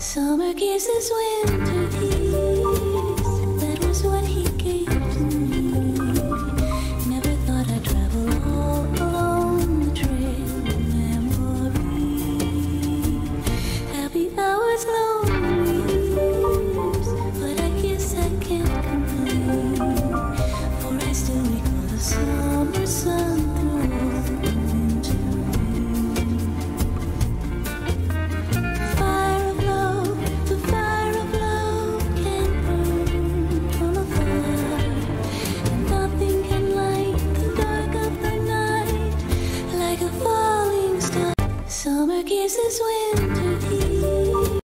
Summer gives us winter peace. That was what he gave to me. Never thought I'd travel all alone the trail of memory. Happy hours, lonely years, but I guess I can't complain. For I still recall the summer sun. Summer gives us winter peace.